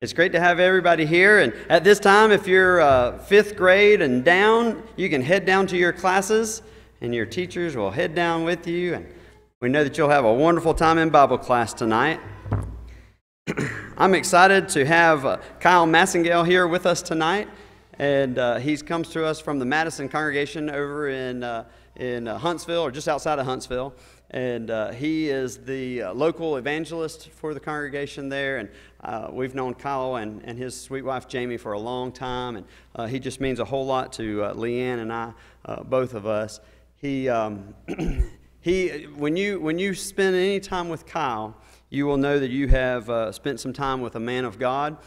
It's great to have everybody here. And at this time, if you're uh, fifth grade and down, you can head down to your classes, and your teachers will head down with you. And we know that you'll have a wonderful time in Bible class tonight. I'm excited to have uh, Kyle Massingale here with us tonight. And uh, he comes to us from the Madison congregation over in, uh, in uh, Huntsville, or just outside of Huntsville and uh, he is the uh, local evangelist for the congregation there. And uh, we've known Kyle and, and his sweet wife Jamie for a long time, and uh, he just means a whole lot to uh, Leanne and I, uh, both of us. He, um, he, when you when you spend any time with Kyle, you will know that you have spent some time with a man of God.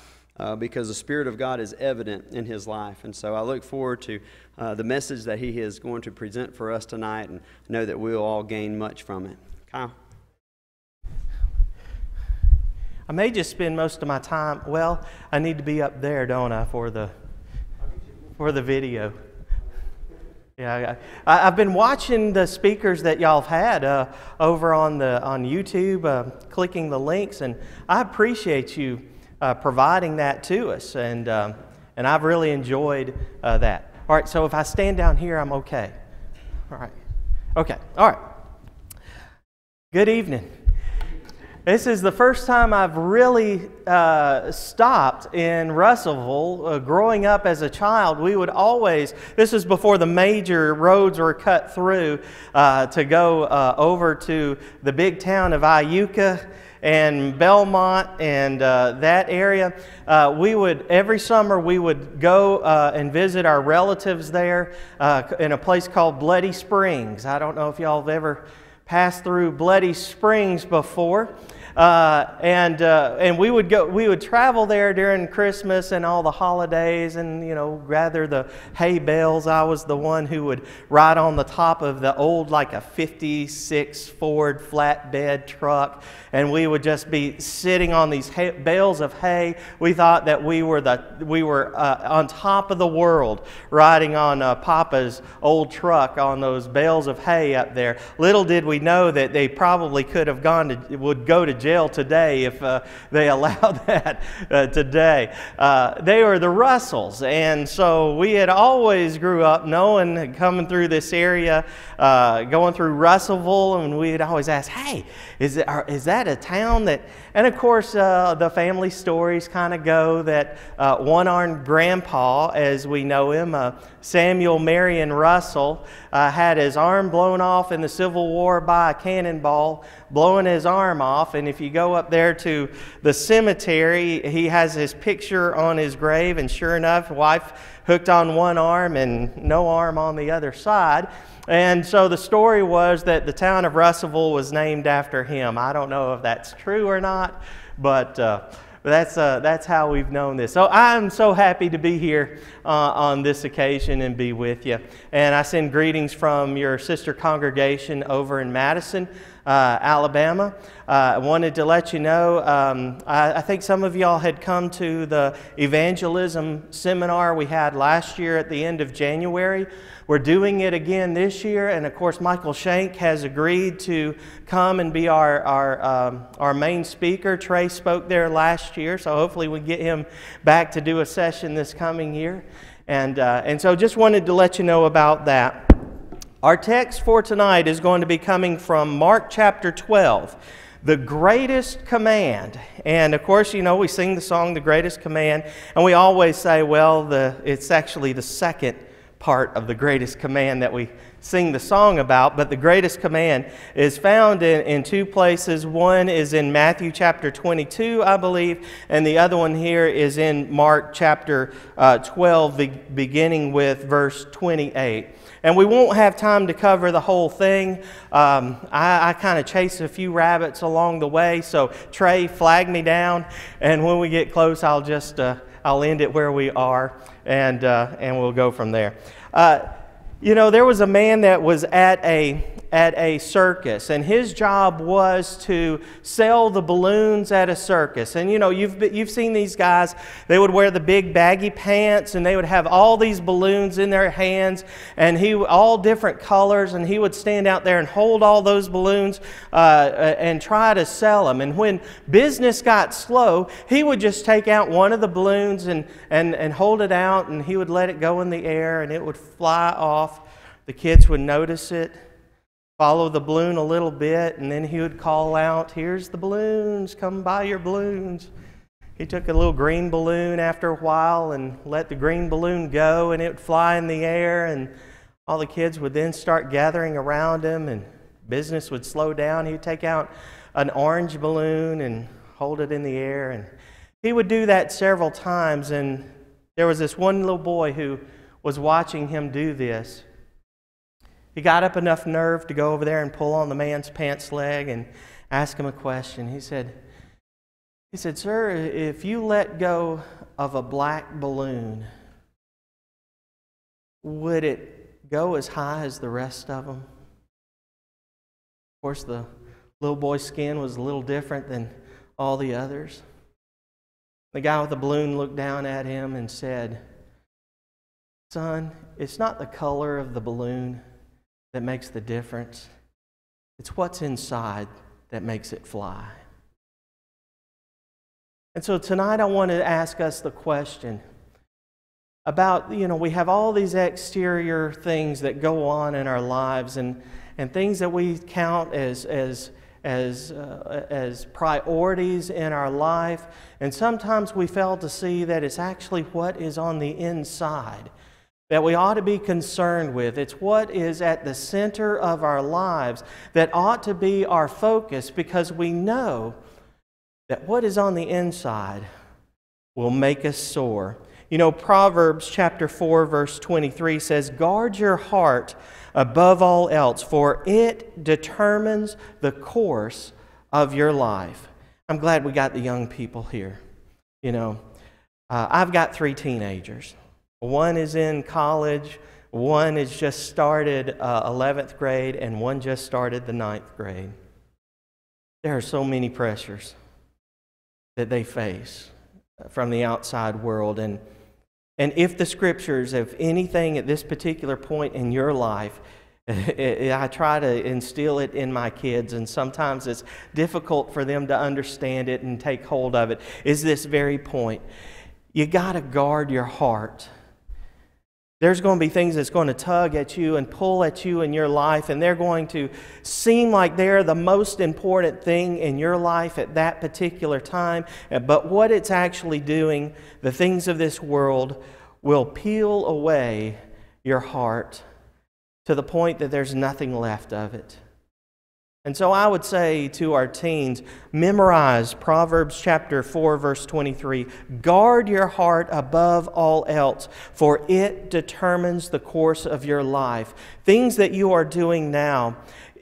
Because the Spirit of God is evident in his life. And so I look forward to uh, the message that he is going to present for us tonight and know that we'll all gain much from it. Kyle? I may just spend most of my time, well, I need to be up there, don't I, for the, for the video. Yeah, I, have been watching the speakers that y'all have had uh, over on, the, on YouTube, uh, clicking the links, and I appreciate you uh, providing that to us, and, um, and I've really enjoyed uh, that. All right, so if I stand down here, I'm okay. All right. Okay, all right. Good evening. This is the first time I've really uh, stopped in Russellville. Uh, growing up as a child, we would always, this is before the major roads were cut through, uh, to go uh, over to the big town of Iuka and Belmont and uh, that area. Uh, we would, every summer, we would go uh, and visit our relatives there uh, in a place called Bloody Springs. I don't know if y'all have ever passed through Bloody Springs before. Uh, and, uh, and we would go, we would travel there during Christmas and all the holidays and, you know, gather the hay bales. I was the one who would ride on the top of the old, like a 56 Ford flatbed truck. And we would just be sitting on these hay, bales of hay. We thought that we were, the, we were uh, on top of the world riding on uh, Papa's old truck on those bales of hay up there. Little did we know that they probably could have gone to, would go to jail today if uh, they allow that uh, today. Uh, they were the Russells, and so we had always grew up knowing, coming through this area, uh, going through Russellville, and we'd always ask, "Hey, is that a town that?" And of course, uh, the family stories kind of go that uh, one-armed grandpa, as we know him, Samuel Marion Russell, had his arm blown off in the Civil War by a cannonball, blowing his arm off, and if you go up there to the cemetery, he has his picture on his grave, and sure enough, wife hooked on one arm and no arm on the other side. And so the story was that the town of Russellville was named after him. I don't know if that's true or not, but. Uh, that's, uh, that's how we've known this. So I'm so happy to be here uh, on this occasion and be with you. And I send greetings from your sister congregation over in Madison uh, Alabama. Uh, I wanted to let you know, um, I, I, think some of y'all had come to the evangelism seminar we had last year at the end of January. We're doing it again this year, and of course, Michael Shank has agreed to come and be our, our, um, our main speaker. Trae spoke there last year, so hopefully we get him back to do a session this coming year. And, uh, and so just wanted to let you know about that. Our text for tonight is going to be coming from Mark chapter 12, the greatest command. And of course, you know, we sing the song, The Greatest Command, and we always say, well, the, it's actually the second part of the greatest command that we sing the song about, but the greatest command is found in, in two places. One is in Matthew chapter 22, I believe, and the other one here is in Mark chapter uh, 12, beginning with verse 28. And we won't have time to cover the whole thing. Um, I, I kind of chased a few rabbits along the way, so Trae flagged me down, and when we get close, I'll just uh, I'll end it where we are, and uh, and we'll go from there. Uh, you know, there was a man that was at a at a circus, and his job was to sell the balloons at a circus. And you know, you've, you've seen these guys, they would wear the big baggy pants, and they would have all these balloons in their hands, and he, all different colors, and he would stand out there and hold all those balloons uh, and try to sell them. And when business got slow, he would just take out one of the balloons and, and, and hold it out, and he would let it go in the air, and it would fly off. The kids would notice it follow the balloon a little bit, and then he would call out, Here's the balloons, come buy your balloons. He took a little green balloon after a while and let the green balloon go, and it would fly in the air, and all the kids would then start gathering around him, and business would slow down. He would take out an orange balloon and hold it in the air, and he would do that several times. And there was this one little boy who was watching him do this. He got up enough nerve to go over there and pull on the man's pants leg and ask him a question. He said, he said, Sir, if you let go of a black balloon, would it go as high as the rest of them? Of course, the little boy's skin was a little different than all the others. The guy with the balloon looked down at him and said, Son, it's not the color of the balloon that makes the difference. It's what's inside that makes it fly. And so tonight I want to ask us the question about, you know, we have all these exterior things that go on in our lives and, and things that we count as, as, as, uh, as priorities in our life. And sometimes we fail to see that it's actually what is on the inside that we ought to be concerned with. It's what is at the center of our lives that ought to be our focus because we know that what is on the inside will make us soar. You know, Proverbs chapter 4, verse 23 says, Guard your heart above all else, for it determines the course of your life. I'm glad we got the young people here. You know, uh, I've got three teenagers. One is in college, one has just started uh, 11th grade, and one just started the ninth grade. There are so many pressures that they face from the outside world. And, and if the scriptures, if anything at this particular point in your life, I try to instill it in my kids, and sometimes it's difficult for them to understand it and take hold of it, is this very point. You got to guard your heart there's going to be things that's going to tug at you and pull at you in your life, and they're going to seem like they're the most important thing in your life at that particular time. Uh, but what it's actually doing, the things of this world, will peel away your heart to the point that there's nothing left of it. And so I would say to our teens, memorize Proverbs chapter 4, verse 23. Guard your heart above all else, for it determines the course of your life. Things that you are doing now,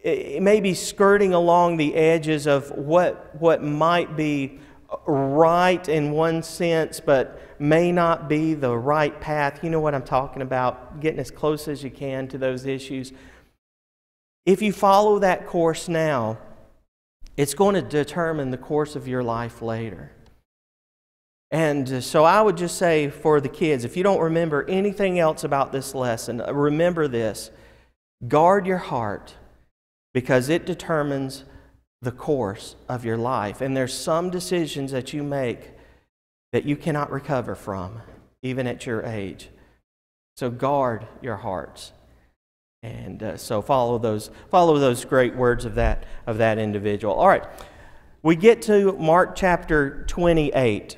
may be skirting along the edges of what, what might be right in one sense, but may not be the right path. You know what I'm talking about, getting as close as you can to those issues. If you follow that course now, it's going to determine the course of your life later. And uh, so I would just say for the kids, if you don't remember anything else about this lesson, uh, remember this guard your heart because it determines the course of your life. And there's some decisions that you make that you cannot recover from, even at your age. So guard your hearts. And uh, so follow those, follow those great words of that, of that individual. All right, we get to Mark chapter 28.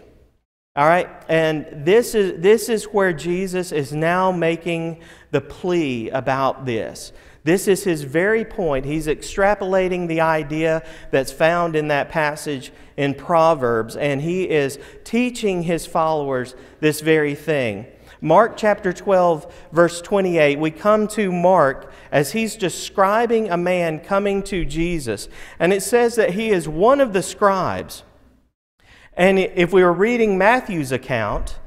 All right, and this is, this is where Jesus is now making the plea about this. This is his very point. He's extrapolating the idea that's found in that passage in Proverbs, and he is teaching his followers this very thing. Mark chapter 12, verse 28, we come to Mark as he's describing a man coming to Jesus. And it says that he is one of the scribes. And if we were reading Matthew's account,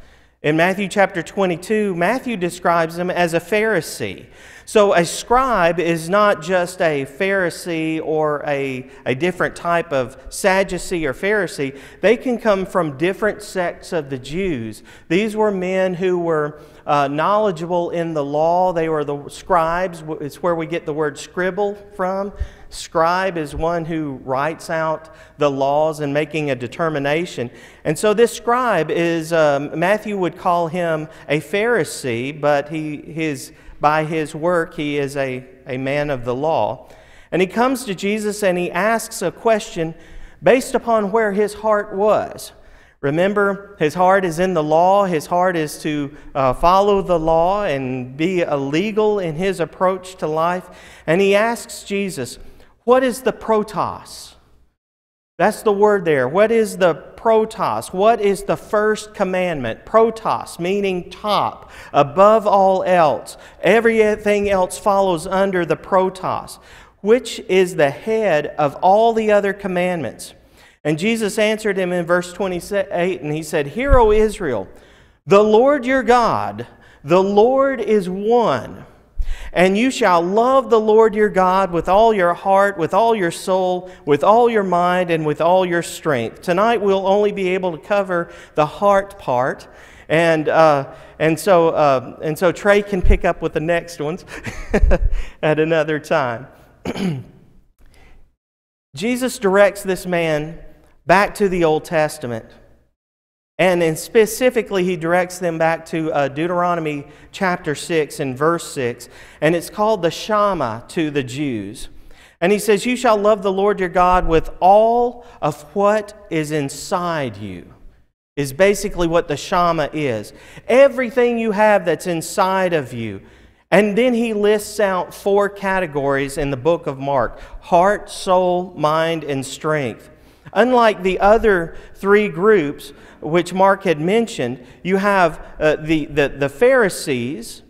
In Matthew chapter 22, Matthew describes him as a Pharisee. So a scribe is not just a Pharisee or a, a different type of Sadducee or Pharisee. They can come from different sects of the Jews. These were men who were uh, knowledgeable in the law. They were the scribes. It's where we get the word scribble from. Scribe is one who writes out the laws and making a determination. And so this scribe is, um, Matthew would call him a Pharisee, but he, his, by his work, he is a, a man of the law. And he comes to Jesus and he asks a question based upon where his heart was. Remember, his heart is in the law. His heart is to uh, follow the law and be a legal in his approach to life. And he asks Jesus, what is the protos? That's the word there. What is the protos? What is the first commandment? Protos, meaning top, above all else. Everything else follows under the protos, which is the head of all the other commandments. And Jesus answered him in verse 28, and he said, Hear, O Israel, the Lord your God, the Lord is one. And you shall love the Lord your God with all your heart, with all your soul, with all your mind, and with all your strength. Tonight we'll only be able to cover the heart part. And, uh, and, so, uh, and so Trae can pick up with the next ones at another time. Jesus directs this man back to the Old Testament. And specifically, he directs them back to uh, Deuteronomy chapter 6 and verse 6. And it's called the Shema to the Jews. And he says, You shall love the Lord your God with all of what is inside you, is basically what the Shema is. Everything you have that's inside of you. And then he lists out four categories in the book of Mark heart, soul, mind, and strength. Unlike the other three groups, which Mark had mentioned, you have uh, the, the, the Pharisees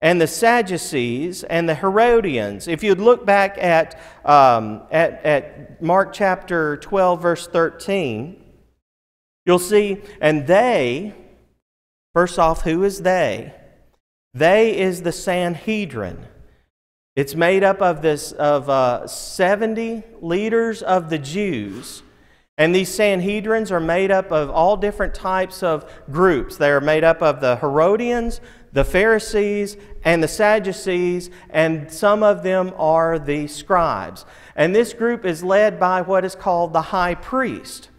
and the Sadducees and the Herodians. If you'd look back at, um, at, at Mark chapter 12, verse 13, you'll see, and they, first off, who is they? They is the Sanhedrin. It's made up of this of uh, 70 leaders of the Jews and these Sanhedrins are made up of all different types of groups. They are made up of the Herodians, the Pharisees, and the Sadducees, and some of them are the scribes. And this group is led by what is called the high priest.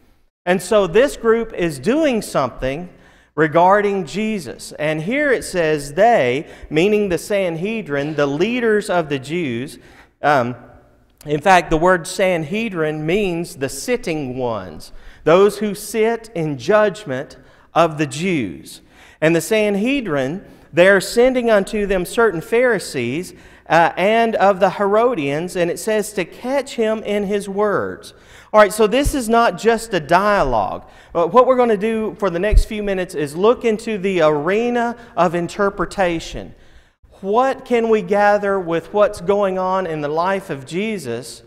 And so this group is doing something regarding Jesus. And here it says they, meaning the Sanhedrin, the leaders of the Jews, um, in fact, the word Sanhedrin means the sitting ones, those who sit in judgment of the Jews. And the Sanhedrin, they're sending unto them certain Pharisees uh, and of the Herodians, and it says to catch him in his words. All right, so this is not just a dialogue. Uh, what we're going to do for the next few minutes is look into the arena of interpretation what can we gather with what's going on in the life of Jesus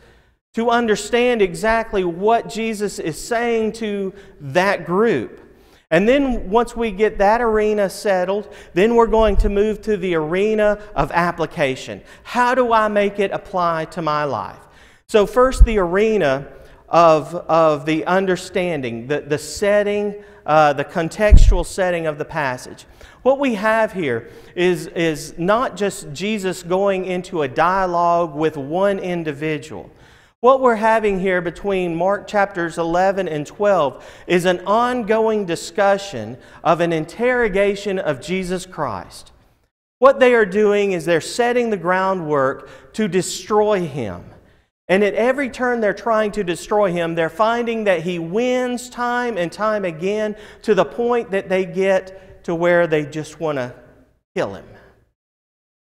to understand exactly what Jesus is saying to that group? And then once we get that arena settled, then we're going to move to the arena of application. How do I make it apply to my life? So, first, the arena of, of the understanding, the, the setting, uh, the contextual setting of the passage. What we have here is, is not just Jesus going into a dialogue with one individual. What we're having here between Mark chapters 11 and 12 is an ongoing discussion of an interrogation of Jesus Christ. What they are doing is they're setting the groundwork to destroy him. And at every turn they're trying to destroy him, they're finding that he wins time and time again to the point that they get to where they just want to kill him.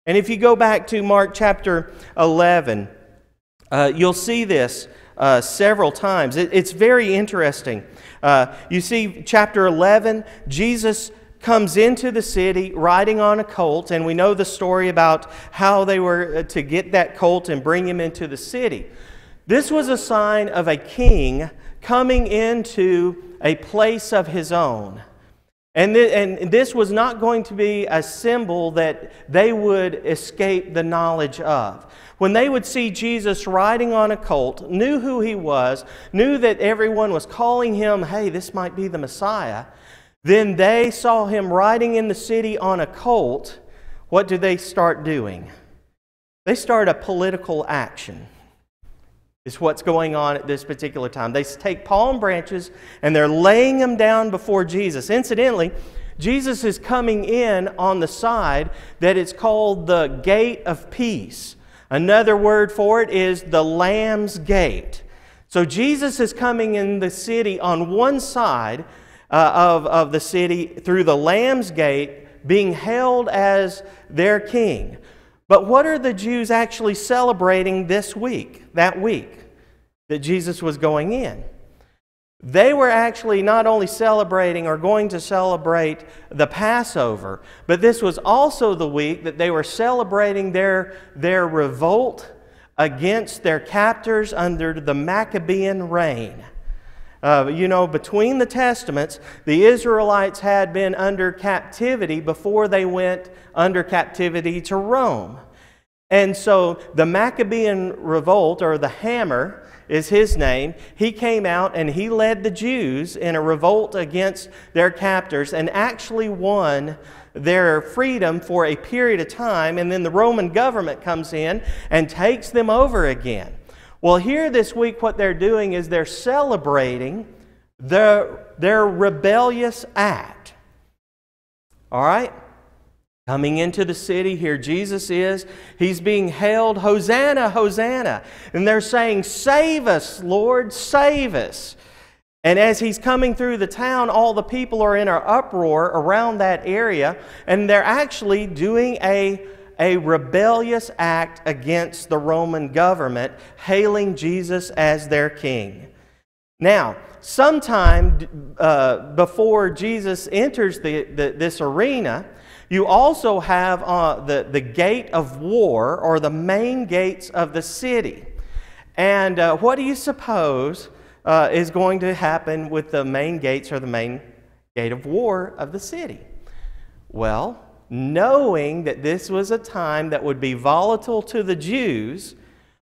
And if you go back to Mark chapter 11, uh, you'll see this uh, several times. It, it's very interesting. Uh, you see, chapter 11, Jesus comes into the city riding on a colt, and we know the story about how they were uh, to get that colt and bring him into the city. This was a sign of a king coming into a place of his own. And, th- and this was not going to be a symbol that they would escape the knowledge of. When they would see Jesus riding on a colt, knew who he was, knew that everyone was calling him, hey, this might be the Messiah, then they saw him riding in the city on a colt. What do they start doing? They start a political action is what's going on at this particular time. They take palm branches and they're laying them down before Jesus. Incidentally, Jesus is coming in on the side that it's called the gate of peace. Another word for it is the Lamb's gate. So Jesus is coming in the city on one side uh, of, of the city through the Lamb's gate, being hailed as their king. But what are the Jews actually celebrating this week, that week that Jesus was going in? They were actually not only celebrating or going to celebrate the Passover, but this was also the week that they were celebrating their, their revolt against their captors under the Maccabean reign. Uh, you know, between the Testaments, the Israelites had been under captivity before they went under captivity to Rome. And so the Maccabean revolt, or the hammer, is his name. He came out and he led the Jews in a revolt against their captors and actually won their freedom for a period of time. And then the Roman government comes in and takes them over again. Well, here this week, what they're doing is they're celebrating their, their rebellious act. All right? Coming into the city, here Jesus is. He's being hailed, Hosanna, Hosanna. And they're saying, Save us, Lord, save us. And as he's coming through the town, all the people are in an uproar around that area, and they're actually doing a a rebellious act against the Roman government, hailing Jesus as their king. Now, sometime uh, before Jesus enters the, the, this arena, you also have uh, the, the gate of war or the main gates of the city. And uh, what do you suppose uh, is going to happen with the main gates or the main gate of war of the city? Well, knowing that this was a time that would be volatile to the Jews,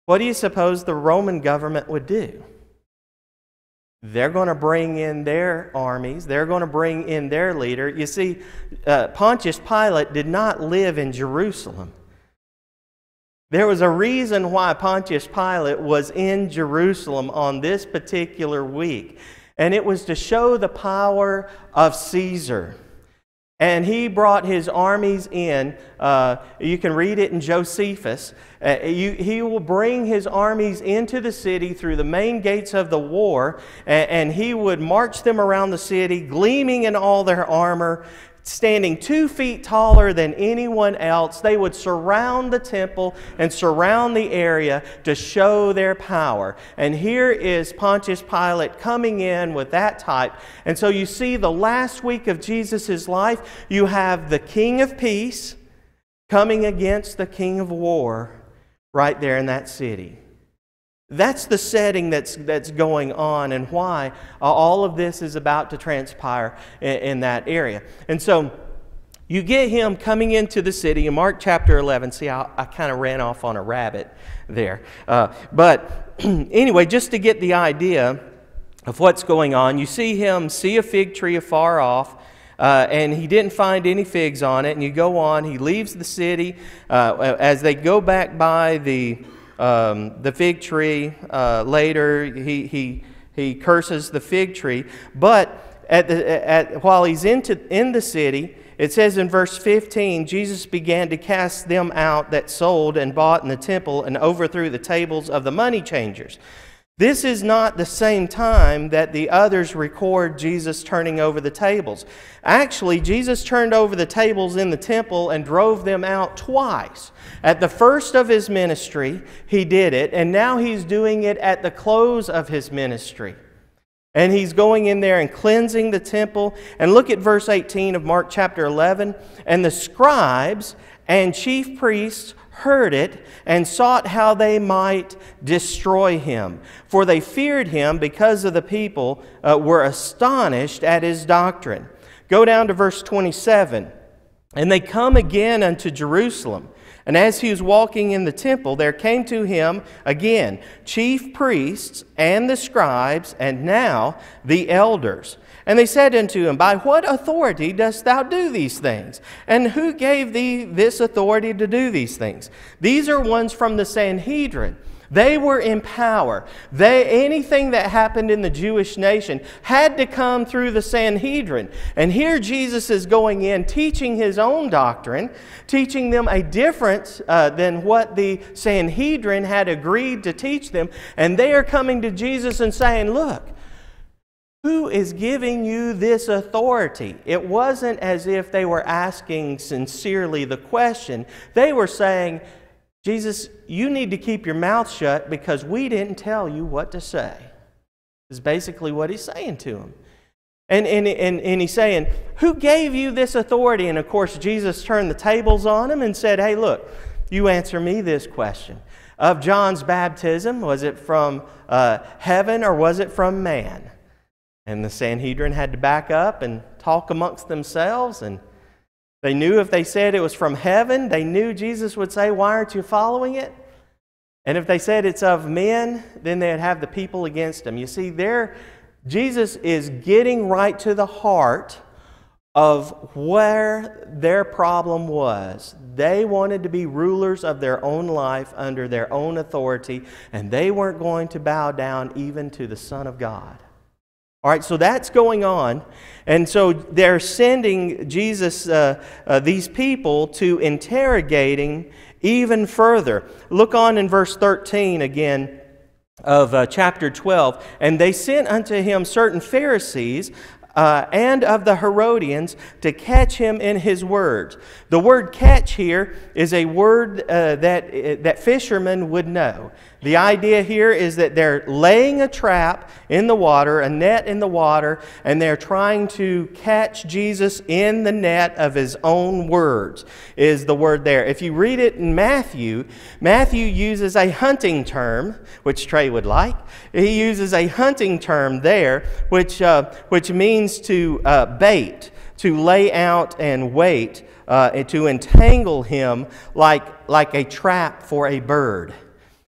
what do you suppose the Roman government would do? They're going to bring in their armies. They're going to bring in their leader. You see, uh, Pontius Pilate did not live in Jerusalem. There was a reason why Pontius Pilate was in Jerusalem on this particular week, and it was to show the power of Caesar. And he brought his armies in. Uh, you can read it in Josephus. Uh, you, he will bring his armies into the city through the main gates of the war, and, and he would march them around the city, gleaming in all their armor, standing two feet taller than anyone else. They would surround the temple and surround the area to show their power. And here is Pontius Pilate coming in with that type. And so you see, the last week of Jesus' life, you have the King of Peace coming against the King of War right there in that city. That's the setting that's, that's going on and why all of this is about to transpire in, in, that area. And so you get him coming into the city in Mark chapter 11. See, I, I kind of ran off on a rabbit there. Uh, but anyway, just to get the idea of what's going on, you see him see a fig tree afar off. Uh, and he didn't find any figs on it. And you go on, he leaves the city. Uh, as they go back by the, um, the fig tree uh, later. He, he, he curses the fig tree. But at the, at, while he's into, in the city, it says in verse 15 Jesus began to cast them out that sold and bought in the temple and overthrew the tables of the money changers. This is not the same time that the others record Jesus turning over the tables. Actually, Jesus turned over the tables in the temple and drove them out twice. At the first of his ministry, he did it, and now he's doing it at the close of his ministry. And he's going in there and cleansing the temple. And look at verse 18 of Mark chapter 11. And the scribes and chief priests heard it and sought how they might destroy him. For they feared him because of the people uh, were astonished at his doctrine. Go down to verse 27. And they come again unto Jerusalem. And as he was walking in the temple, there came to him again chief priests and the scribes, and now the elders. And they said unto him, By what authority dost thou do these things? And who gave thee this authority to do these things? These are ones from the Sanhedrin. They were in power. They, anything that happened in the Jewish nation had to come through the Sanhedrin. And here Jesus is going in teaching his own doctrine, teaching them a difference uh, than what the Sanhedrin had agreed to teach them. And they are coming to Jesus and saying, Look, who is giving you this authority? It wasn't as if they were asking sincerely the question. They were saying, Jesus, you need to keep your mouth shut because we didn't tell you what to say, is basically what he's saying to him. And, and, and, and he's saying, Who gave you this authority? And of course, Jesus turned the tables on him and said, Hey, look, you answer me this question. Of John's baptism, was it from uh, heaven or was it from man? And the Sanhedrin had to back up and talk amongst themselves. And they knew if they said it was from heaven, they knew Jesus would say, Why aren't you following it? And if they said it's of men, then they'd have the people against them. You see, there, Jesus is getting right to the heart of where their problem was. They wanted to be rulers of their own life under their own authority, and they weren't going to bow down even to the Son of God. All right, so that's going on. And so they're sending Jesus, uh, uh, these people, to interrogating even further. Look on in verse 13 again of uh, chapter 12. And they sent unto him certain Pharisees uh, and of the Herodians to catch him in his words. The word catch here is a word uh, that, uh, that fishermen would know. The idea here is that they're laying a trap in the water, a net in the water, and they're trying to catch Jesus in the net of his own words, is the word there. If you read it in Matthew, Matthew uses a hunting term, which Trae would like. He uses a hunting term there, which, uh, which means to uh, bait, to lay out and wait, uh, and to entangle him like, like a trap for a bird.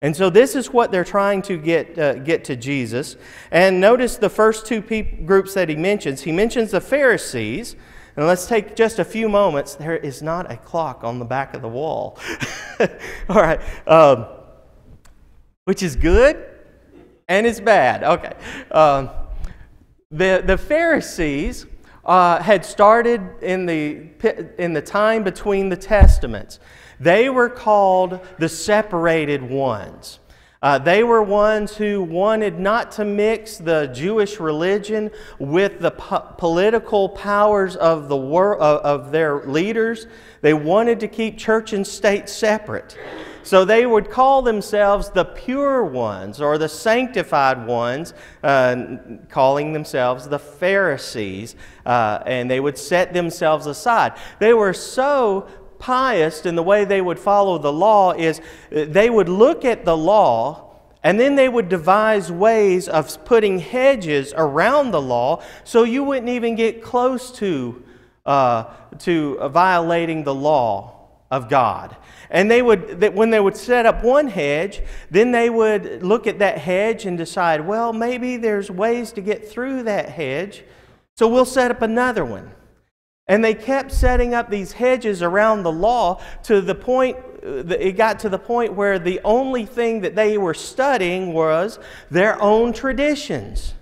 And so this is what they're trying to get, uh, get to Jesus. And notice the first two groups that he mentions. He mentions the Pharisees. And let's take just a few moments. There is not a clock on the back of the wall. All right. Um, which is good and it's bad. Okay. Um, the, the Pharisees uh, had started in the, in the time between the Testaments. They were called the separated ones. Uh, they were ones who wanted not to mix the Jewish religion with the po- political powers of, the wor- of their leaders. They wanted to keep church and state separate. So they would call themselves the pure ones or the sanctified ones, uh, calling themselves the Pharisees, uh, and they would set themselves aside. They were so pious in the way they would follow the law is they would look at the law and then they would devise ways of putting hedges around the law so you wouldn't even get close to, uh, to violating the law of God. And they would, when they would set up one hedge, then they would look at that hedge and decide, well, maybe there's ways to get through that hedge, so we'll set up another one. And they kept setting up these hedges around the law to the point, uh, it got to the point where the only thing that they were studying was their own traditions.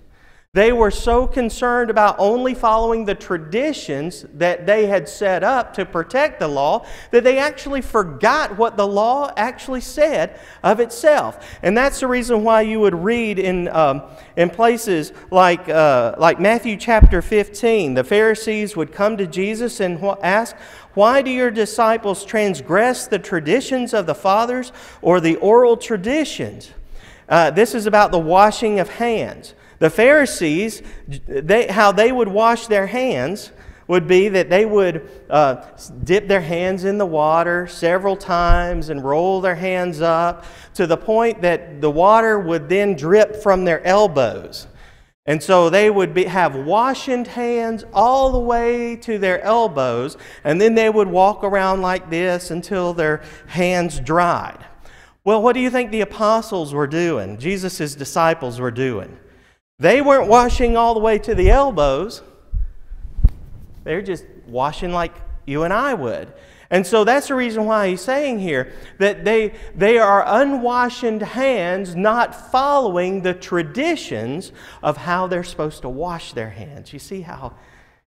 They were so concerned about only following the traditions that they had set up to protect the law that they actually forgot what the law actually said of itself. And that's the reason why you would read in, um, in places like, uh, like Matthew chapter 15, the Pharisees would come to Jesus and ask, Why do your disciples transgress the traditions of the fathers or the oral traditions? Uh, this is about the washing of hands. The Pharisees, they, how they would wash their hands would be that they would uh, dip their hands in the water several times and roll their hands up to the point that the water would then drip from their elbows. And so they would be, have washing hands all the way to their elbows, and then they would walk around like this until their hands dried. Well, what do you think the apostles were doing? Jesus' disciples were doing? They weren't washing all the way to the elbows, they're just washing like you and I would. And so that's the reason why he's saying here that they, they are unwashed hands, not following the traditions of how they're supposed to wash their hands. You see how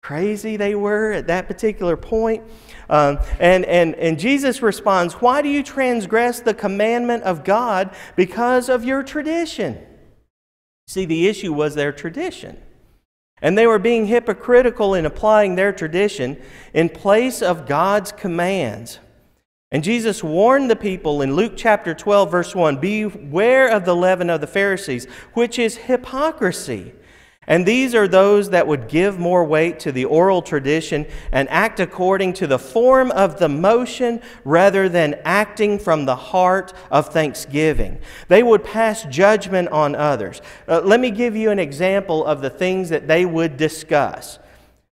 crazy they were at that particular point? Um, and, and, and Jesus responds, Why do you transgress the commandment of God because of your tradition? See, the issue was their tradition. And they were being hypocritical in applying their tradition in place of God's commands. And Jesus warned the people in Luke chapter 12, verse 1 Beware of the leaven of the Pharisees, which is hypocrisy. And these are those that would give more weight to the oral tradition and act according to the form of the motion rather than acting from the heart of thanksgiving. They would pass judgment on others. Uh, let me give you an example of the things that they would discuss.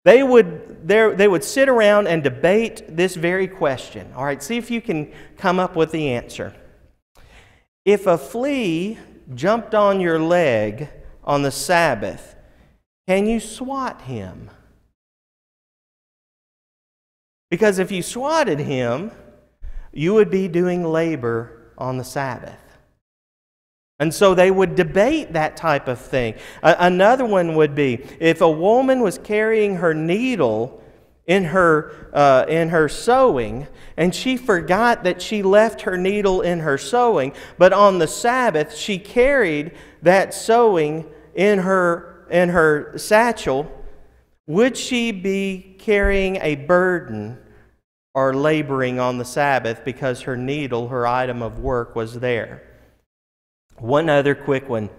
They would, they would sit around and debate this very question. All right, see if you can come up with the answer. If a flea jumped on your leg on the Sabbath, can you swat him? Because if you swatted him, you would be doing labor on the Sabbath. And so they would debate that type of thing. another one would be if a woman was carrying her needle in her, uh, in her sewing and she forgot that she left her needle in her sewing, but on the Sabbath she carried that sewing in her in her satchel, would she be carrying a burden or laboring on the Sabbath because her needle, her item of work, was there? One other quick one.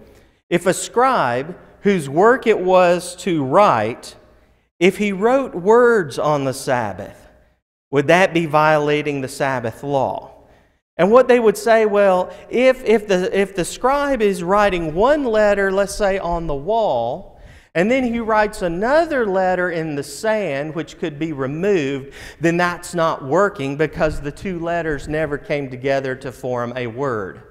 If a scribe whose work it was to write, if he wrote words on the Sabbath, would that be violating the Sabbath law? And what they would say, well, if, if, the, if the scribe is writing one letter, let's say on the wall, and then he writes another letter in the sand, which could be removed, then that's not working because the two letters never came together to form a word.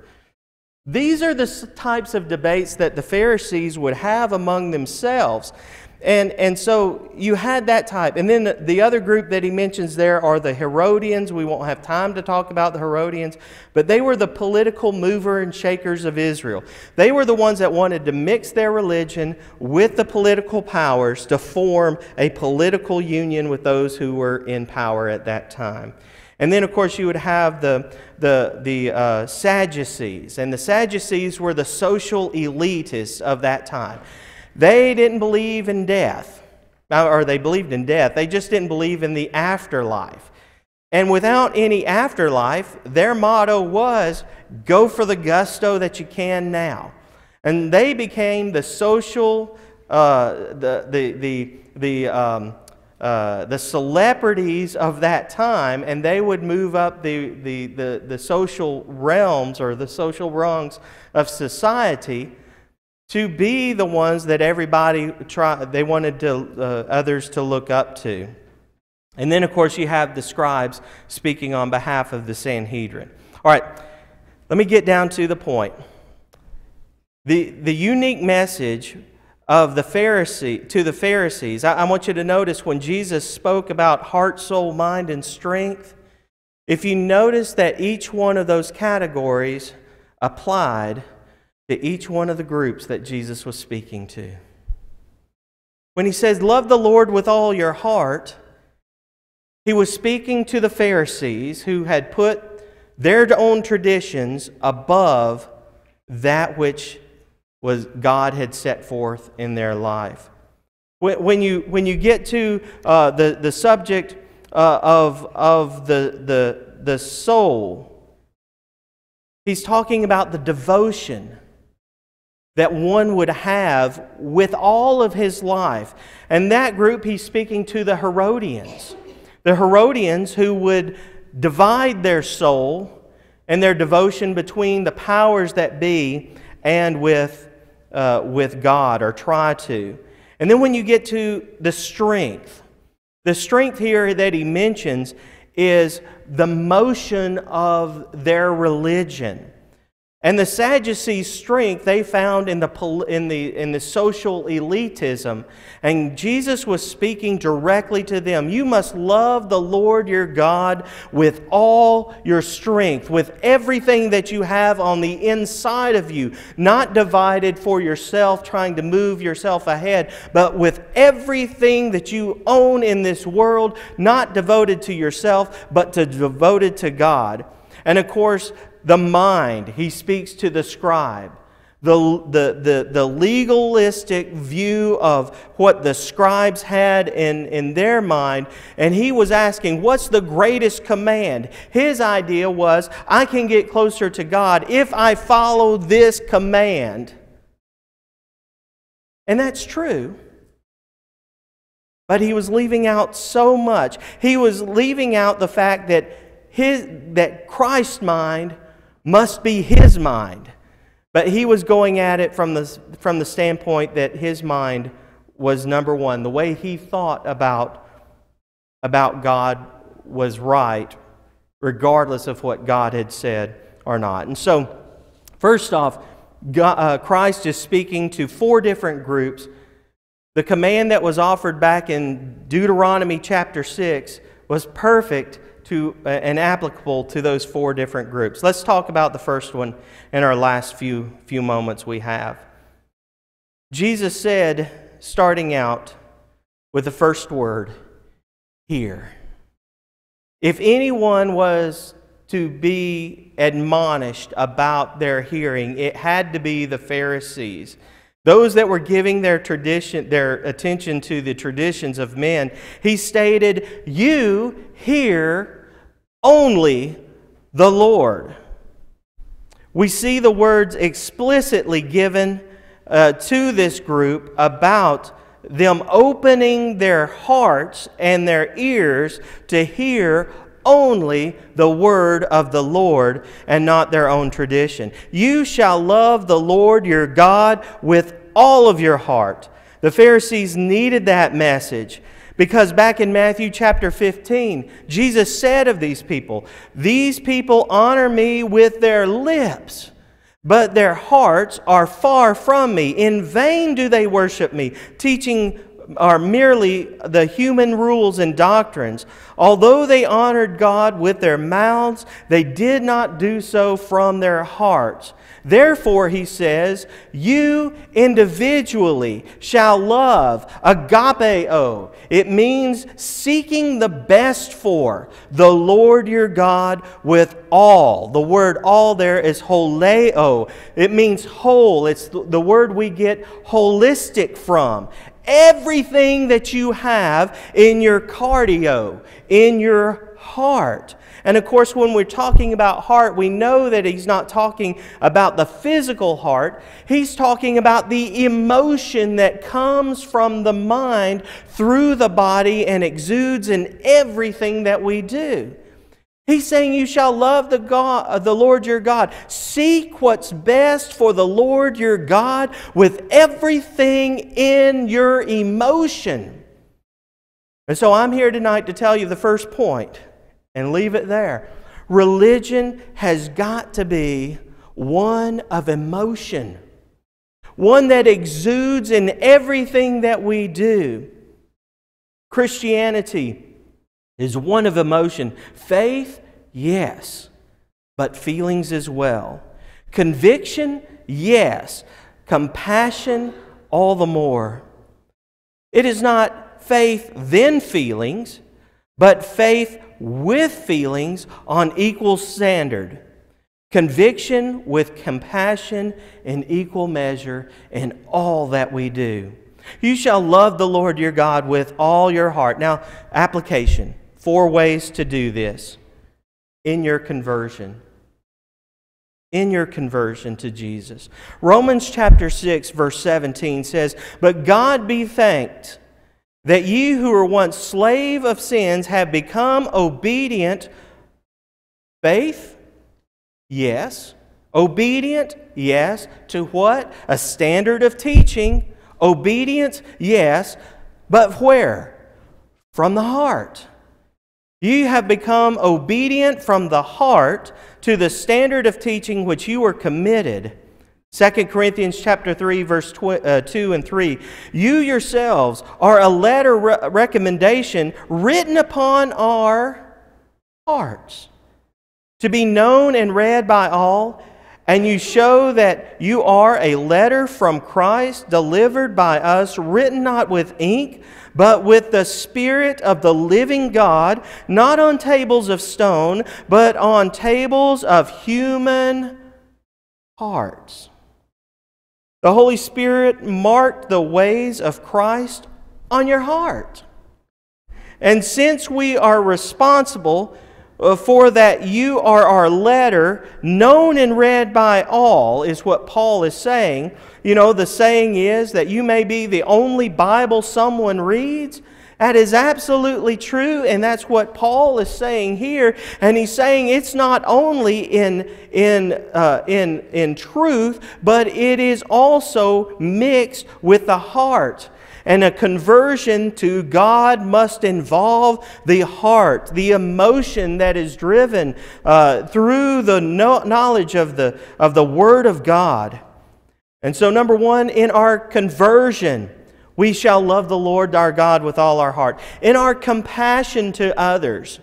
These are the types of debates that the Pharisees would have among themselves. And, and so you had that type. And then the, the, other group that he mentions there are the Herodians. We won't have time to talk about the Herodians, but they were the political mover and shakers of Israel. They were the ones that wanted to mix their religion with the political powers to form a political union with those who were in power at that time. And then, of course, you would have the, the, the uh, Sadducees. And the Sadducees were the social elitists of that time. They didn't believe in death, or they believed in death. They just didn't believe in the afterlife. And without any afterlife, their motto was go for the gusto that you can now. And they became the social, uh, the, the, the, the, um, uh, the celebrities of that time, and they would move up the, the, the, the social realms or the social rungs of society to be the ones that everybody try, they wanted to, uh, others to look up to. And then, of course, you have the scribes speaking on behalf of the Sanhedrin. All right, let me get down to the point. The, the unique message of the Pharisee to the Pharisees. I, I want you to notice when Jesus spoke about heart, soul, mind, and strength. If you notice that each one of those categories applied to each one of the groups that Jesus was speaking to. When he says, Love the Lord with all your heart, he was speaking to the Pharisees who had put their own traditions above that which was God had set forth in their life. When you, when you get to uh, the, the subject uh, of, of the, the, the soul, he's talking about the devotion that one would have with all of his life. And that group, he's speaking to the Herodians. The Herodians who would divide their soul and their devotion between the powers that be and with uh, with God or try to. And then when you get to the strength, the strength here that he mentions is the motion of their religion. And the Sadducees' strength they found in the, in, the, in the social elitism. And Jesus was speaking directly to them. You must love the Lord your God with all your strength, with everything that you have on the inside of you, not divided for yourself, trying to move yourself ahead, but with everything that you own in this world, not devoted to yourself, but to, devoted to God. And of course, the mind. He speaks to the scribe. The, the, the, the legalistic view of what the scribes had in, in their mind, and he was asking, What's the greatest command? His idea was, I can get closer to God if I follow this command. And that's true. But he was leaving out so much. He was leaving out the fact that, his, that Christ's mind must be his mind. But he was going at it from the, from the standpoint that his mind was number one. The way he thought about, about God was right, regardless of what God had said or not. And so, first off, God, uh, Christ is speaking to four different groups. The command that was offered back in Deuteronomy chapter 6 was perfect to, uh, and applicable to those four different groups. Let's talk about the first one in our last few, few moments we have. Jesus said, starting out with the first word, hear. If anyone was to be admonished about their hearing, it had to be the Pharisees. Those that were giving their tradition, their attention to the traditions of men, he stated, You hear only the Lord. We see the words explicitly given uh, to this group about them opening their hearts and their ears to hear only the word of the Lord and not their own tradition. You shall love the Lord your God with all of your heart. The Pharisees needed that message. Because back in Matthew chapter 15, Jesus said of these people, These people honor me with their lips, but their hearts are far from me. In vain do they worship me, teaching are merely the human rules and doctrines. Although they honored God with their mouths, they did not do so from their hearts. Therefore, he says, you individually shall love agapeo. It means seeking the best for the Lord your God with all. The word all there is holeo. It means whole. It's the word we get holistic from everything that you have in your cardio, in your heart. And of course, when we're talking about heart, we know that he's not talking about the physical heart. He's talking about the emotion that comes from the mind through the body and exudes in everything that we do. He's saying, You shall love the, God, uh, the Lord your God. Seek what's best for the Lord your God with everything in your emotion. And so I'm here tonight to tell you the first point and leave it there. Religion has got to be one of emotion, one that exudes in everything that we do. Christianity is one of emotion. Faith, yes, but feelings as well. Conviction, yes. Compassion, all the more. It is not faith then feelings, but faith with feelings on equal standard. Conviction with compassion in equal measure in all that we do. You shall love the Lord your God with all your heart. Now, application. Four ways to do this in your conversion. In your conversion to Jesus. Romans chapter 6, verse 17 says, But God be thanked that ye who were once slave of sins have become obedient. Faith? Yes. Obedient, yes. To what? A standard of teaching. Obedience, yes. But where? From the heart. You have become obedient from the heart to the standard of teaching which you were committed. 2 Corinthians chapter 3 verse uh, 2 and 3 You yourselves are a letter re- recommendation written upon our hearts to be known and read by all and you show that you are a letter from Christ delivered by us written not with ink but with the Spirit of the living God, not on tables of stone, but on tables of human hearts. The Holy Spirit marked the ways of Christ on your heart. And since we are responsible for that you are our letter, known and read by all, is what Paul is saying. You know, the saying is that you may be the only Bible someone reads. That is absolutely true, and that's what Paul is saying here. And he's saying it's not only in, in, uh, in, in truth, but it is also mixed with the heart. And a conversion to God must involve the heart, the emotion that is driven uh, through the knowledge of the, of the Word of God. And so, number one, in our conversion, we shall love the Lord our God with all our heart. In our compassion to others,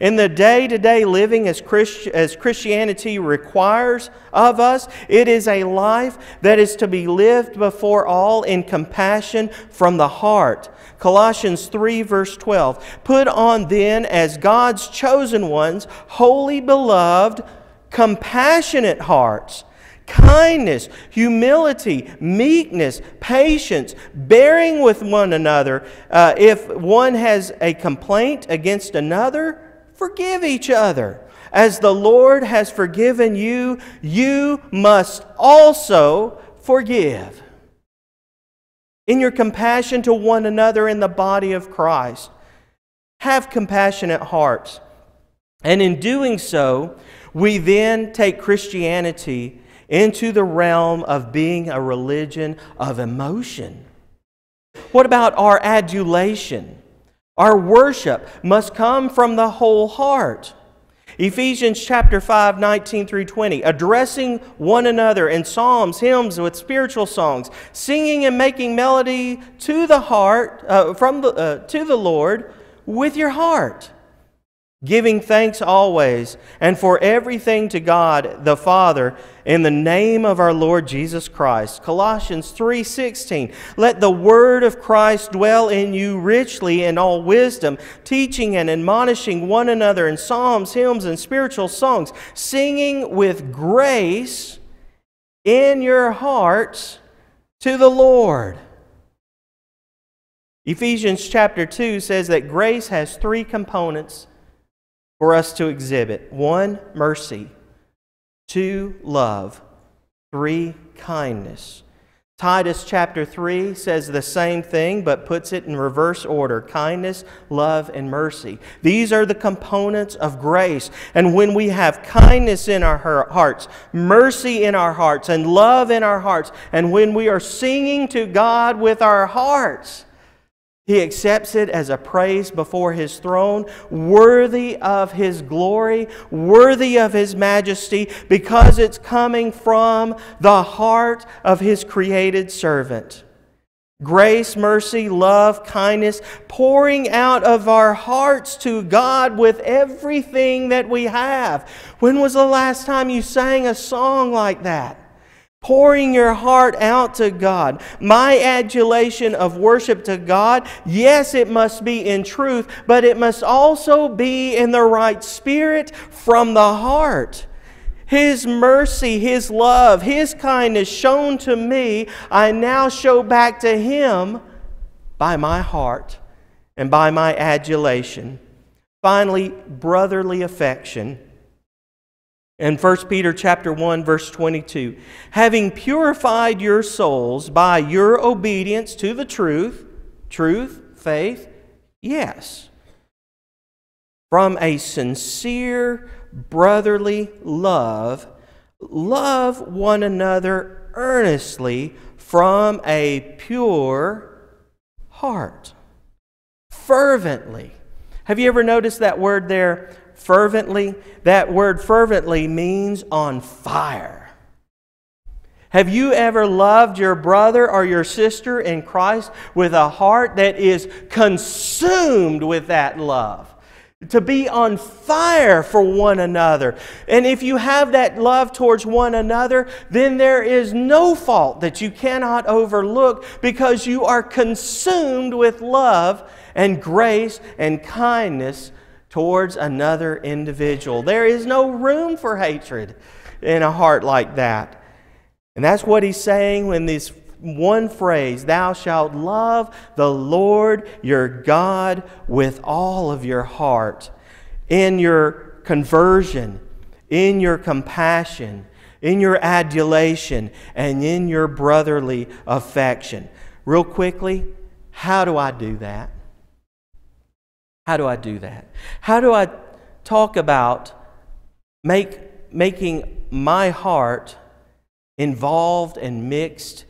in the day to day living as, Christ, as Christianity requires of us, it is a life that is to be lived before all in compassion from the heart. Colossians 3, verse 12. Put on then as God's chosen ones, holy, beloved, compassionate hearts kindness, humility, meekness, patience, bearing with one another. Uh, if one has a complaint against another, forgive each other. As the Lord has forgiven you, you must also forgive. In your compassion to one another in the body of Christ, have compassionate hearts. And in doing so, we then take Christianity into the realm of being a religion of emotion. What about our adulation? Our worship must come from the whole heart. Ephesians chapter 5, 19 through 20, addressing one another in psalms, hymns, with spiritual songs, singing and making melody to the heart, uh, from the, uh, to the Lord with your heart giving thanks always and for everything to God the Father in the name of our Lord Jesus Christ. Colossians 3:16 Let the word of Christ dwell in you richly in all wisdom, teaching and admonishing one another in psalms, hymns and spiritual songs, singing with grace in your hearts to the Lord. Ephesians chapter 2 says that grace has three components for us to exhibit one, mercy, two, love, three, kindness. Titus chapter 3 says the same thing, but puts it in reverse order kindness, love, and mercy. These are the components of grace. And when we have kindness in our hearts, mercy in our hearts, and love in our hearts, and when we are singing to God with our hearts, he accepts it as a praise before his throne, worthy of his glory, worthy of his majesty, because it's coming from the heart of his created servant. Grace, mercy, love, kindness, pouring out of our hearts to God with everything that we have. When was the last time you sang a song like that? Pouring your heart out to God. My adulation of worship to God, yes, it must be in truth, but it must also be in the right spirit from the heart. His mercy, His love, His kindness shown to me, I now show back to Him by my heart and by my adulation. Finally, brotherly affection. In 1 Peter chapter 1 verse 22, having purified your souls by your obedience to the truth, truth, faith, yes, from a sincere brotherly love, love one another earnestly from a pure heart. Fervently. Have you ever noticed that word there, fervently? That word fervently means on fire. Have you ever loved your brother or your sister in Christ with a heart that is consumed with that love? To be on fire for one another. And if you have that love towards one another, then there is no fault that you cannot overlook because you are consumed with love and grace and kindness towards another individual. There is no room for hatred in a heart like that. And that's what he's saying when this one phrase, thou shalt love the Lord your God with all of your heart, in your conversion, in your compassion, in your adulation, and in your brotherly affection. Real quickly, how do I do that? How do I do that? How do I talk about make, making my heart involved and mixed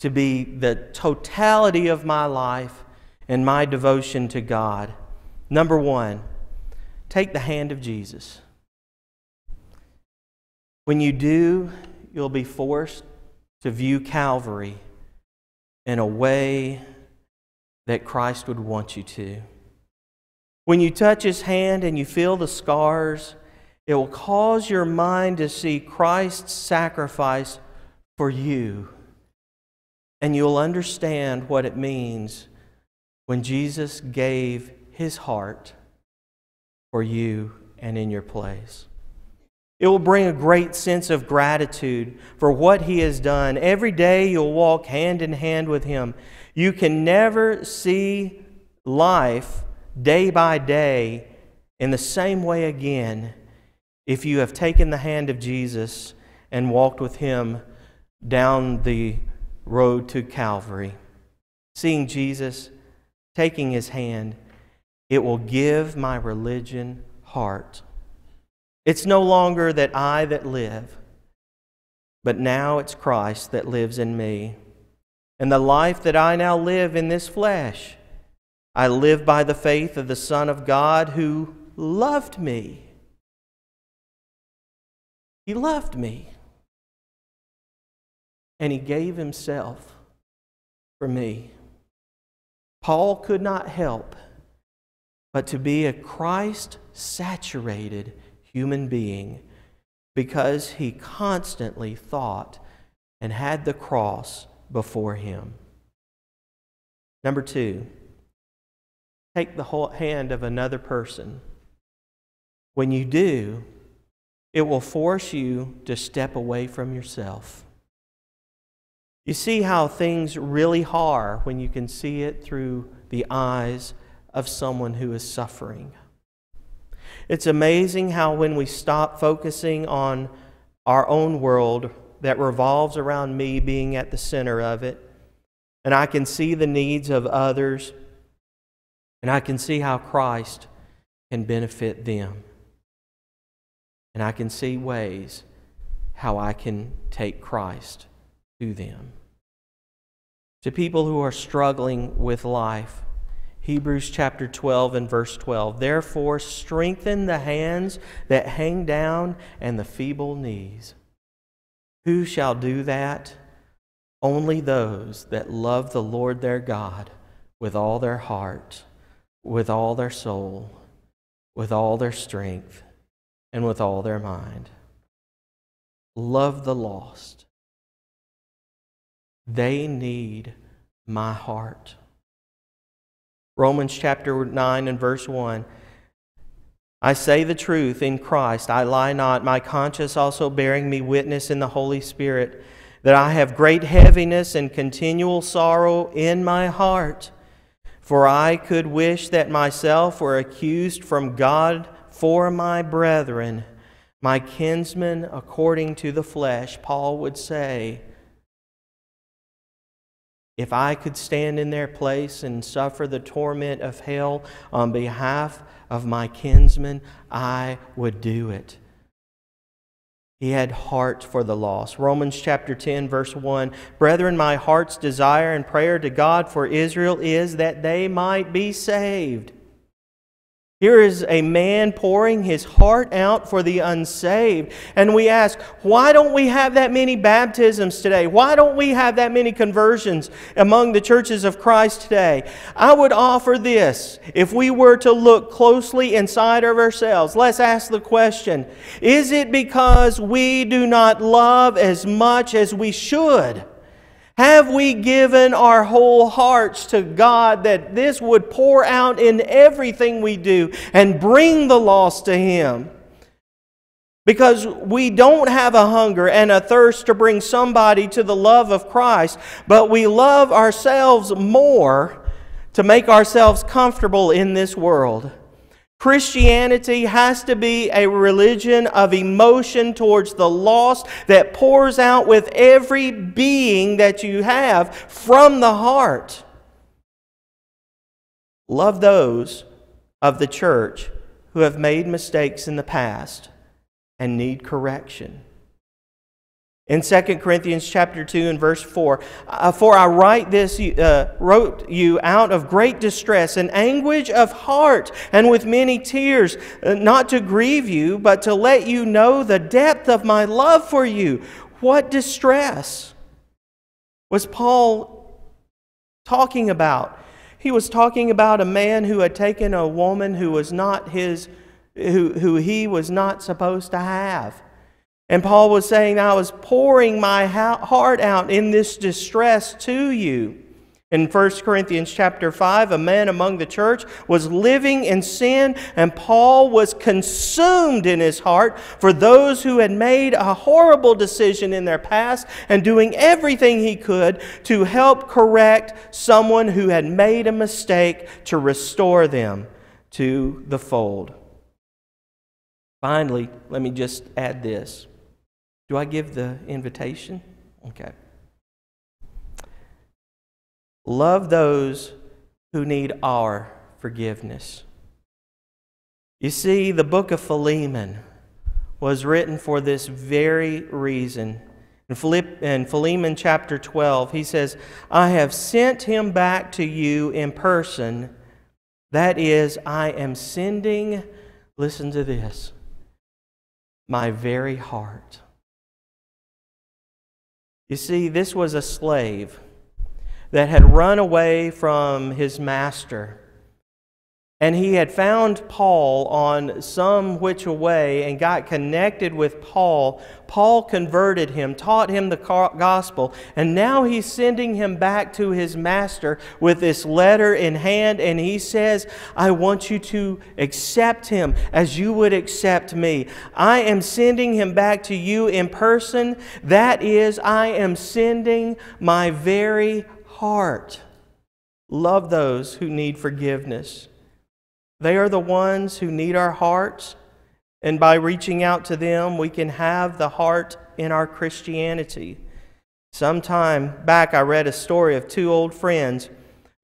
to be the totality of my life and my devotion to God. Number one, take the hand of Jesus. When you do, you'll be forced to view Calvary in a way that Christ would want you to. When you touch his hand and you feel the scars, it will cause your mind to see Christ's sacrifice for you. And you'll understand what it means when Jesus gave his heart for you and in your place. It will bring a great sense of gratitude for what he has done. Every day you'll walk hand in hand with him. You can never see life day by day in the same way again if you have taken the hand of Jesus and walked with him down the road to Calvary, seeing Jesus, taking his hand, it will give my religion heart. It's no longer that I that live, but now it's Christ that lives in me. And the life that I now live in this flesh, I live by the faith of the Son of God who loved me. He loved me and he gave himself for me. Paul could not help but to be a Christ saturated human being because he constantly thought and had the cross before him. Number two, take the hand of another person. When you do, it will force you to step away from yourself. You see how things really are when you can see it through the eyes of someone who is suffering. It's amazing how when we stop focusing on our own world that revolves around me being at the center of it, and I can see the needs of others, and I can see how Christ can benefit them. And I can see ways how I can take Christ to them to people who are struggling with life. Hebrews chapter 12 and verse 12. Therefore, strengthen the hands that hang down and the feeble knees. Who shall do that? Only those that love the Lord their God with all their heart, with all their soul, with all their strength, and with all their mind. Love the lost they need my heart. Romans chapter 9 and verse 1. I say the truth in Christ, I lie not, my conscience also bearing me witness in the Holy Spirit, that I have great heaviness and continual sorrow in my heart. For I could wish that myself were accused from God for my brethren, my kinsmen according to the flesh. Paul would say, if I could stand in their place and suffer the torment of hell on behalf of my kinsmen, I would do it. He had heart for the lost. Romans chapter 10, verse 1 Brethren, my heart's desire and prayer to God for Israel is that they might be saved. Here is a man pouring his heart out for the unsaved. And we ask, why don't we have that many baptisms today? Why don't we have that many conversions among the churches of Christ today? I would offer this. If we were to look closely inside of ourselves, let's ask the question Is it because we do not love as much as we should? Have we given our whole hearts to God that this would pour out in everything we do and bring the lost to Him? Because we don't have a hunger and a thirst to bring somebody to the love of Christ, but we love ourselves more to make ourselves comfortable in this world. Christianity has to be a religion of emotion towards the lost that pours out with every being that you have from the heart. Love those of the church who have made mistakes in the past and need correction. In 2 Corinthians chapter 2 and verse 4, uh, For I write this, uh, wrote you out of great distress and anguish of heart and with many tears, uh, not to grieve you, but to let you know the depth of my love for you. What distress was Paul talking about? He was talking about a man who had taken a woman who was not his, who, who he was not supposed to have. And Paul was saying, I was pouring my heart out in this distress to you. In 1 Corinthians chapter 5, a man among the church was living in sin, and Paul was consumed in his heart for those who had made a horrible decision in their past and doing everything he could to help correct someone who had made a mistake to restore them to the fold. Finally, let me just add this. Do I give the invitation? Okay. Love those who need our forgiveness. You see, the book of Philemon was written for this very reason. In, Philipp, in Philemon chapter 12, he says, I have sent him back to you in person. That is, I am sending, listen to this, my very heart. You see, this was a slave that had run away from his master. And he had found Paul on some which way and got connected with Paul. Paul converted him, taught him the gospel, and now he's sending him back to his master with this letter in hand. And he says, I want you to accept him as you would accept me. I am sending him back to you in person. That is, I am sending my very heart. Love those who need forgiveness. They are the ones who need our hearts, and by reaching out to them, we can have the heart in our Christianity. Some time back, I read a story of two old friends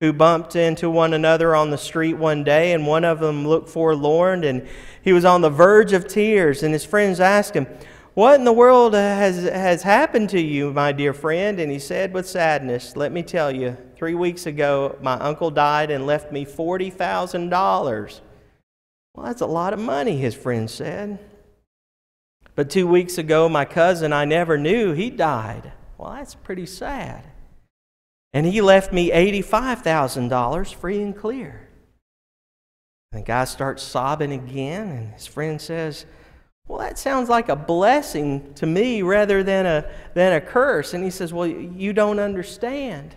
who bumped into one another on the street one day, and one of them looked forlorn, and he was on the verge of tears, and his friends asked him, what in the world has, has happened to you, my dear friend? And he said with sadness, Let me tell you, three weeks ago, my uncle died and left me $40,000. Well, that's a lot of money, his friend said. But two weeks ago, my cousin I never knew, he died. Well, that's pretty sad. And he left me $85,000 free and clear. And the guy starts sobbing again, and his friend says, well, that sounds like a blessing to me rather than a, than a curse. And he says, Well, you don't understand.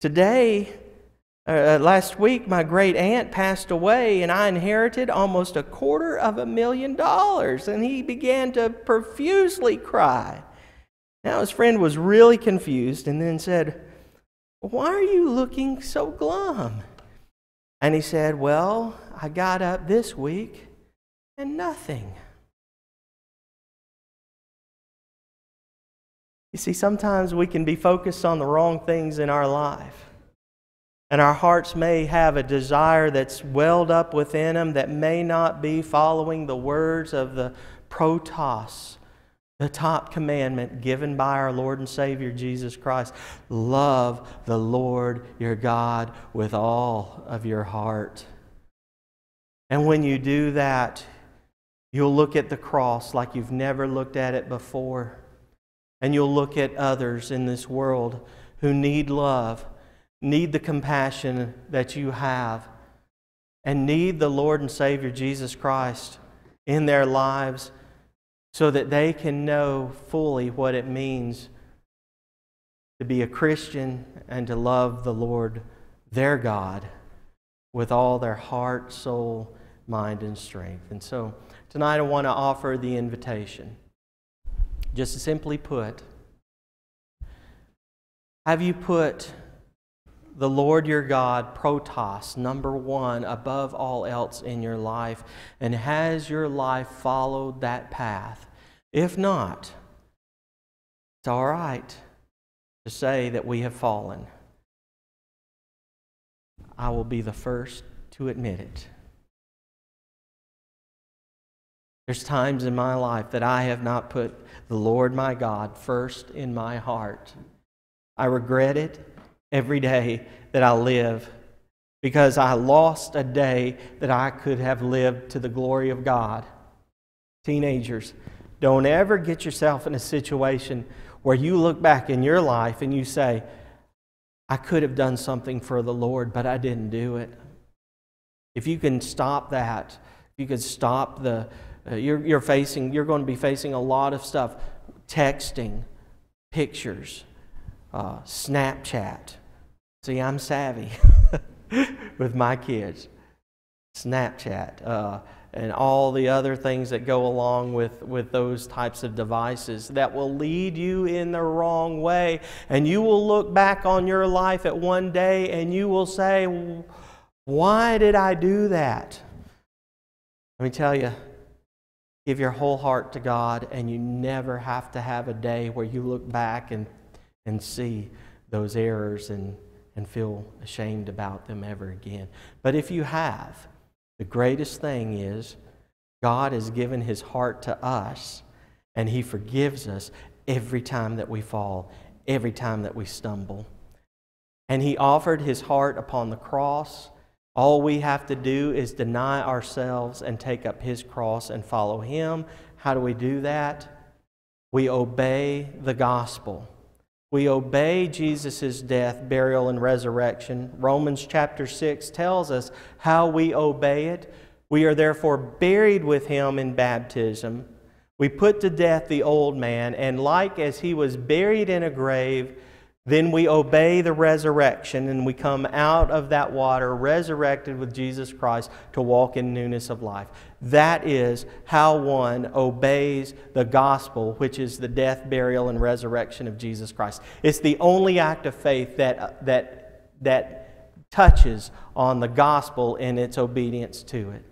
Today, uh, uh, last week, my great aunt passed away, and I inherited almost a quarter of a million dollars. And he began to profusely cry. Now, his friend was really confused and then said, Why are you looking so glum? And he said, Well, I got up this week and nothing. You see, sometimes we can be focused on the wrong things in our life. And our hearts may have a desire that's welled up within them that may not be following the words of the protos, the top commandment given by our Lord and Savior Jesus Christ love the Lord your God with all of your heart. And when you do that, you'll look at the cross like you've never looked at it before. And you'll look at others in this world who need love, need the compassion that you have, and need the Lord and Savior Jesus Christ in their lives so that they can know fully what it means to be a Christian and to love the Lord their God with all their heart, soul, mind, and strength. And so tonight I want to offer the invitation. Just simply put, have you put the Lord your God, protos, number one, above all else in your life? And has your life followed that path? If not, it's all right to say that we have fallen. I will be the first to admit it. There's times in my life that I have not put the Lord my God first in my heart. I regret it every day that I live because I lost a day that I could have lived to the glory of God. Teenagers, don't ever get yourself in a situation where you look back in your life and you say, I could have done something for the Lord, but I didn't do it. If you can stop that, if you could stop the, uh, you're, you're facing, you're going to be facing a lot of stuff texting, pictures, uh, Snapchat, See, I'm savvy with my kids. Snapchat uh, and all the other things that go along with, with those types of devices that will lead you in the wrong way. And you will look back on your life at one day and you will say, Why did I do that? Let me tell you, give your whole heart to God, and you never have to have a day where you look back and, and see those errors and and feel ashamed about them ever again. But if you have, the greatest thing is God has given his heart to us, and he forgives us every time that we fall, every time that we stumble. And he offered his heart upon the cross. All we have to do is deny ourselves and take up his cross and follow him. How do we do that? We obey the gospel. We obey Jesus' death, burial, and resurrection. Romans chapter 6 tells us how we obey it. We are therefore buried with him in baptism. We put to death the old man, and like as he was buried in a grave, then we obey the resurrection and we come out of that water resurrected with Jesus Christ to walk in newness of life. That is how one obeys the gospel, which is the death, burial, and resurrection of Jesus Christ. It's the only act of faith that, uh, that, that touches on the gospel in its obedience to it.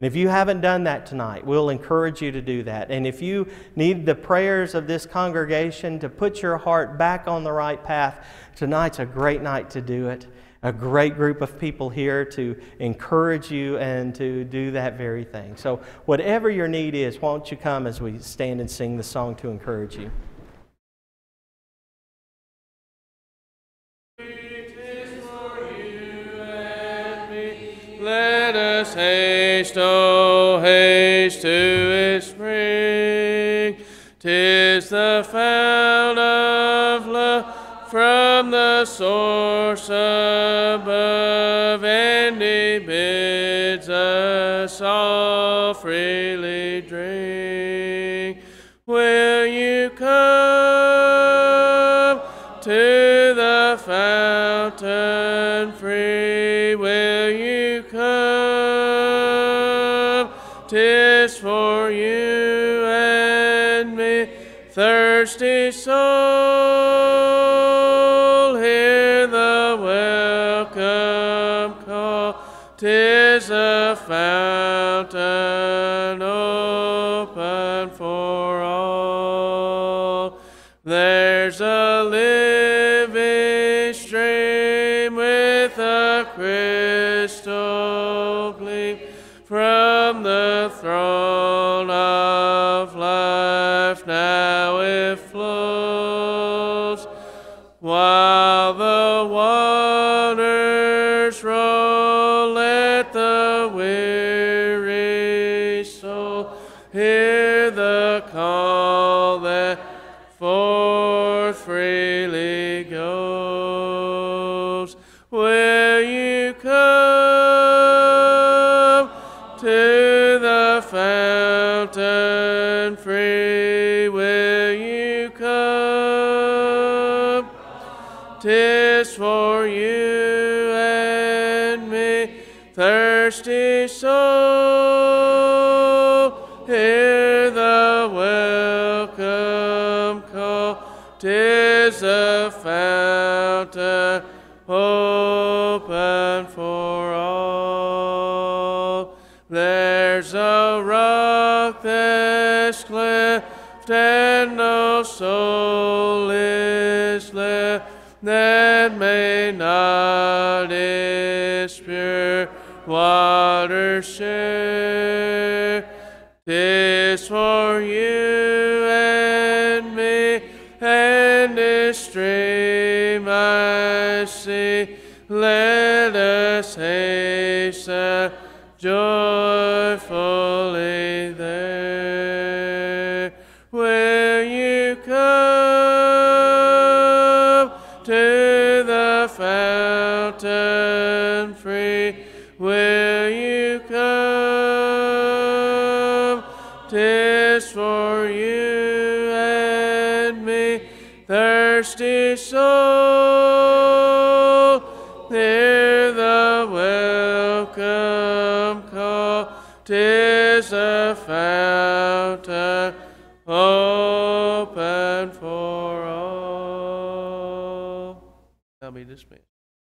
And if you haven't done that tonight, we'll encourage you to do that. And if you need the prayers of this congregation to put your heart back on the right path, tonight's a great night to do it. A great group of people here to encourage you and to do that very thing. So, whatever your need is, won't you come as we stand and sing the song to encourage you? Let us haste, oh, haste to its spring. Tis the fount of love from the source above, and he bids us all freely thirsty soul. Hear the welcome call. Tis a fountain open for all. There's a living stream with a crystal gleam from the throne